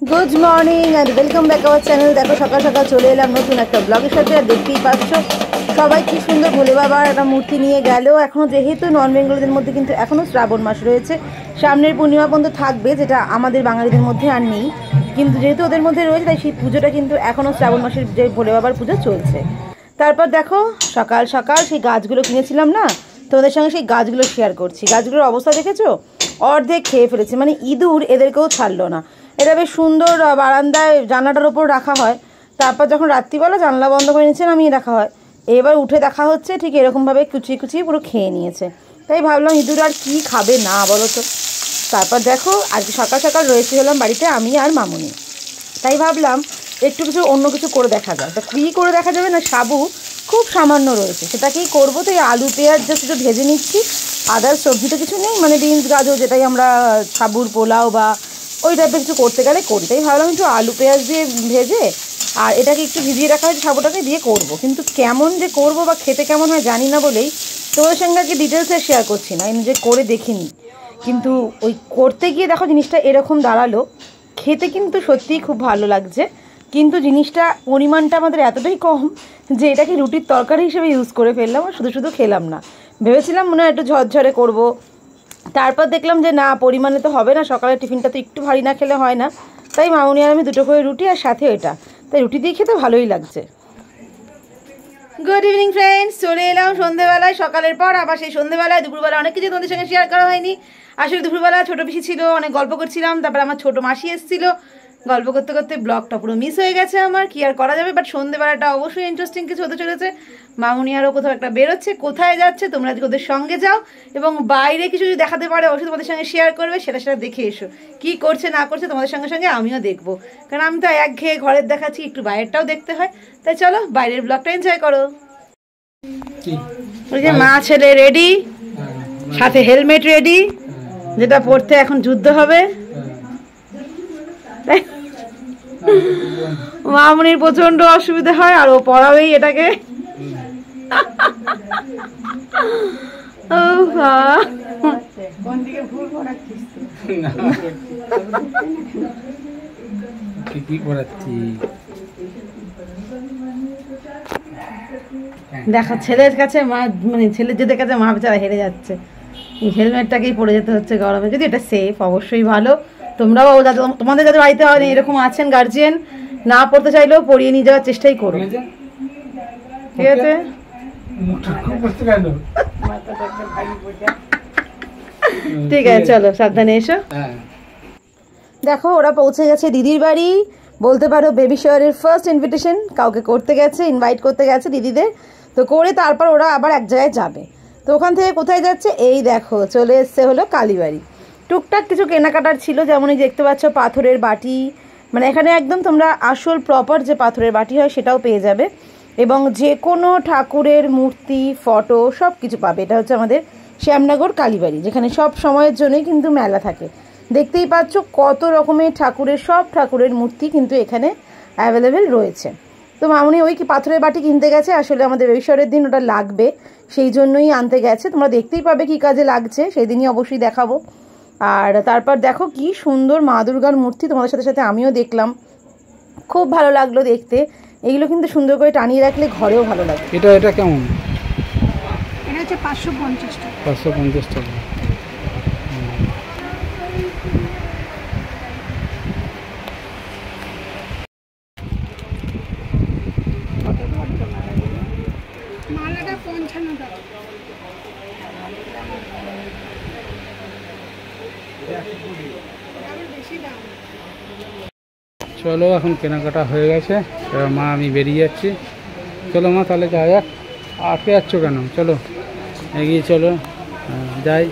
Good morning and welcome back our channel দেখো, সকাল সকাল চলে এলাম নতুন একটা ব্লগের সাথে আর দেখতেই পাচ্ছ। সবাই কি সুন্দর ভোলে বাবার একটা মূর্তি নিয়ে গেল। এখনও যেহেতু নন বেঙ্গলিদের মধ্যে কিন্তু এখনও শ্রাবণ মাস রয়েছে। সামনের পূর্ণিমা পর্যন্ত থাকবে, যেটা আমাদের বাঙালিদের মধ্যে আর নেই। কিন্তু যেহেতু ওদের মধ্যে রয়েছে, তাই সেই পুজোটা কিন্তু এখনও শ্রাবণ মাসের যে ভোলে বাবার পুজো চলছে। তারপর দেখো, সকাল সকাল সেই গাছগুলো কিনেছিলাম না? তোমাদের সঙ্গে সেই গাছগুলো শেয়ার করছি। গাছগুলোর অবস্থা দেখেছ? অর্ধেক খেয়ে ফেলেছে। মানে ইঁদুর এদেরকেও ছাড়লো না। এটা বেশ সুন্দর বারান্দায় জানলাটার ওপর রাখা হয়। তারপর যখন রাত্রিবেলা জানলা বন্ধ করে নিচ্ছে নামিয়ে রাখা হয়। এবার উঠে দেখা হচ্ছে, ঠিক এরকমভাবে কুচিয়ে কুচিয়ে পুরো খেয়ে নিয়েছে। তাই ভাবলাম, ইঁদুর আর কী খাবে না বলো তো তারপর দেখো, আজকে সকাল সকাল রয়েছে হলাম বাড়িতে আমি আর মামুনি। তাই ভাবলাম, একটু কিছু অন্য কিছু করে দেখা যায় তা কী করে দেখা যাবে না, সাবু খুব সামান্য রয়েছে। সেটাকেই করব, তো এই আলু, পেঁয়াজ জাস্ট একটু ভেজে নিচ্ছি। আদার সবজি তো কিছু নেই মানে বিনস, গাজর, যেটাই আমরা সাবুর পোলাও বা ওই টাইপের কিছু করতে গেলে করি তাই ভাবলাম একটু আলু পেঁয়াজ দিয়ে ভেজে আর এটাকে একটু ভিজিয়ে রাখা হয়েছে সাবুটাকে দিয়ে করব। কিন্তু কেমন যে করব বা খেতে কেমন হয় জানি না বলেই তোমাদের সঙ্গে আজকে ডিটেলসে শেয়ার করছি না। আমি যে করে দেখিনি। কিন্তু ওই করতে গিয়ে দেখো জিনিসটা এরকম দাঁড়াল। খেতে কিন্তু সত্যিই খুব ভালো লাগছে। কিন্তু জিনিসটা পরিমাণটা আমাদের এতটাই কম যে এটাকে রুটির তরকারি হিসেবে ইউজ করে ফেললাম আর শুধু শুধু খেলাম না। ভেবেছিলাম মনে হয় একটু ঝরঝরে করব। তারপর দেখলাম যে না, পরিমাণে তো হবে না, সকালে টিফিনটা তো একটু ভারী না খেলে হয় না। তাই মামুনি আর আমি দুটো করে রুটি আর সাথে এটা। তাই রুটি দিয়ে খেতে ভালোই লাগছে। গুড ইভিনিং ফ্রেন্ডস চলে এলাম সন্ধেবেলায়, সকালের পর। আবার সেই সন্ধেবেলায় দুপুরবেলা অনেক কিছু তোমাদের সঙ্গে শেয়ার করা হয়নি। আসলে দুপুরবেলা ছোটো পিসি ছিল, অনেক গল্প করছিলাম। তারপর আমার ছোটো মাসি এসেছিল। গল্প করতে করতে ব্লগটা পুরো মিস হয়ে গেছে আমার কি আর করা যাবে? বাট সন্ধেবেলাটা অবশ্যই ইন্টারেস্টিং কিছু হতে চলেছে। মামুনি আরও কোথাও একটা বেরোচ্ছে কোথায় যাচ্ছে? তোমরা আজকে ওদের সঙ্গে যাও এবং বাইরে কিছু যদি দেখাতে পারে অবশ্যই তোমাদের সঙ্গে শেয়ার করবে সেটা সেটা দেখে এসো। কি করছে না করছে তোমাদের সঙ্গে সঙ্গে আমিও দেখব। কারণ আমি তো একঘেয়ে ঘরের দেখাচ্ছি একটু বাইরেরটাও দেখতে হয়। তাই চলো বাইরের ব্লগটা এনজয় করো। ওই যে মা ছেলে রেডি সাথে হেলমেট রেডি যেটা পড়তে এখন যুদ্ধ হবে। তাই মামনির প্রচণ্ড অসুবিধা হয় আর ও পড়াবেই এটাকে। দেখো ছেলের কাছে মা মানে ছেলের যেদের কাছে মা বেচারা হেরে যাচ্ছে এই হেলমেটটাকেই পরে যেতে হচ্ছে গরমে। যদি এটা সেফ অবশ্যই ভালো। তোমরাও তোমাদের যাদের বাড়িতে হয় এরকম আছেন গার্জিয়ান না পড়তে চাইলেও পড়িয়ে নিয়ে যাওয়ার চেষ্টাই করো। ঠিক আছে? ঠিক আছে চলো সাবধানে এসো। হ্যাঁ। দেখো ওরা পৌঁছে গেছে দিদির বাড়ি। বলতে পারো বেবি শাওয়ারের ফার্স্ট ইনভিটেশন কাউকে করতে গেছে ইনভাইট করতে গেছে দিদিদের। তো করে তারপর ওরা আবার এক জায়গায় যাবে। তো ওখান থেকে কোথায় যাচ্ছে? এই দেখো চলে এসছে হলো কালীবাড়ি। টুকটাক কিছু কেনাকাটার ছিল যেমন দেখতে পাচ্ছ পাথরের বাটি। মানে এখানে একদম তোমরা আসল প্রপার যে পাথরের বাটি হয় সেটাও পেয়ে যাবে। এবং যে কোনো ঠাকুরের মূর্তি ফটো সব কিছু পাবে। এটা হচ্ছে আমাদের শ্যামনগর কালীবাড়ি, যেখানে সব সময়ের জন্যই কিন্তু মেলা থাকে। দেখতেই পাচ্ছ কত রকমের ঠাকুরের, সব ঠাকুরের মূর্তি কিন্তু এখানে অ্যাভেলেবেল রয়েছে। তো মামুনি, ওই কি পাথরের বাটি কিনতে গেছে? আসলে আমাদের রবিশ্বরের দিন ওটা লাগবে, সেই জন্যই আনতে গেছে। তোমরা দেখতেই পাবে কি কাজে লাগছে সেই দিনই অবশ্যই দেখাবো। আর তারপর দেখো কি সুন্দর মা দুর্গার মূর্তি তোমাদের সাথে সাথে আমিও দেখলাম। খুব ভালো লাগল দেখতে। এগুলো কিন্তু সুন্দর করে টানিয়ে রাখলে ঘরেও ভালো লাগে। এটা এটা কেমন? এটা হচ্ছে পাঁচশো পঞ্চাশ টাকা। পাঁচশো পঞ্চাশ টাকা। মালাটা পঞ্চান্ন টাকা আরও বেশি দাম চলো, এখন কেনাকাটা হয়ে গেছে। এবার মা, আমি বেরিয়ে যাচ্ছি। চলো মা, তাহলে যাওয়া যাক। আটকে যাচ্ছ কেন? চলো, এগিয়ে চলো। যাই।